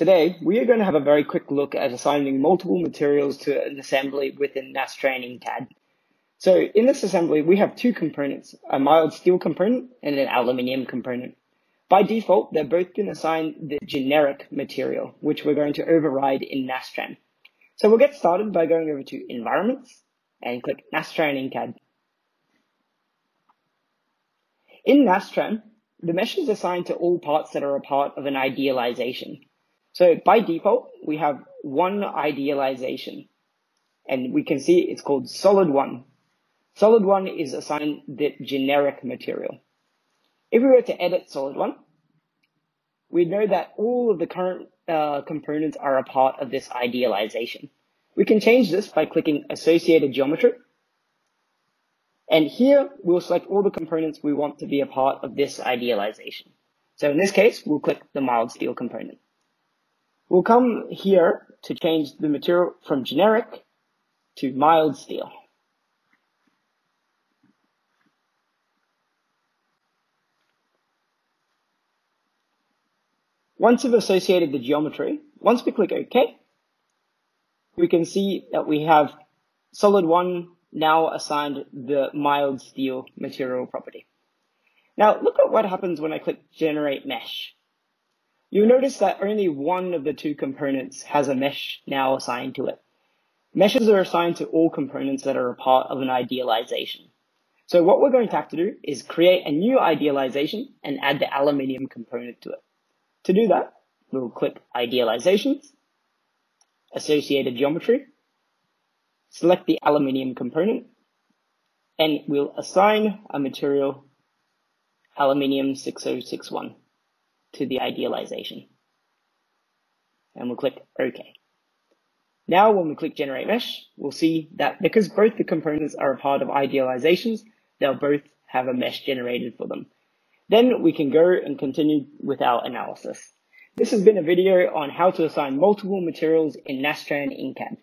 Today, we are going to have a very quick look at assigning multiple materials to an assembly within Nastran in CAD. So in this assembly, we have two components, a mild steel component and an aluminium component. By default, they're both going to assign the generic material, which we're going to override in Nastran. So we'll get started by going over to Environments and click Nastran in CAD. In Nastran, the mesh is assigned to all parts that are a part of an idealization. So by default, we have one idealization and we can see it's called solid one. Solid one is assigned the generic material. If we were to edit solid one, we know that all of the current uh, components are a part of this idealization. We can change this by clicking associated geometry. And here we'll select all the components we want to be a part of this idealization. So in this case, we'll click the mild steel component. We'll come here to change the material from generic to mild steel. Once we've associated the geometry, once we click OK, we can see that we have solid one now assigned the mild steel material property. Now look at what happens when I click generate mesh. You'll notice that only one of the two components has a mesh now assigned to it. Meshes are assigned to all components that are a part of an idealization. So what we're going to have to do is create a new idealization and add the aluminium component to it. To do that, we'll click Idealizations, Associated Geometry, select the aluminium component, and we'll assign a material aluminium 6061 to the idealization. And we'll click OK. Now when we click Generate Mesh, we'll see that because both the components are a part of idealizations, they'll both have a mesh generated for them. Then we can go and continue with our analysis. This has been a video on how to assign multiple materials in Nastran in CAD.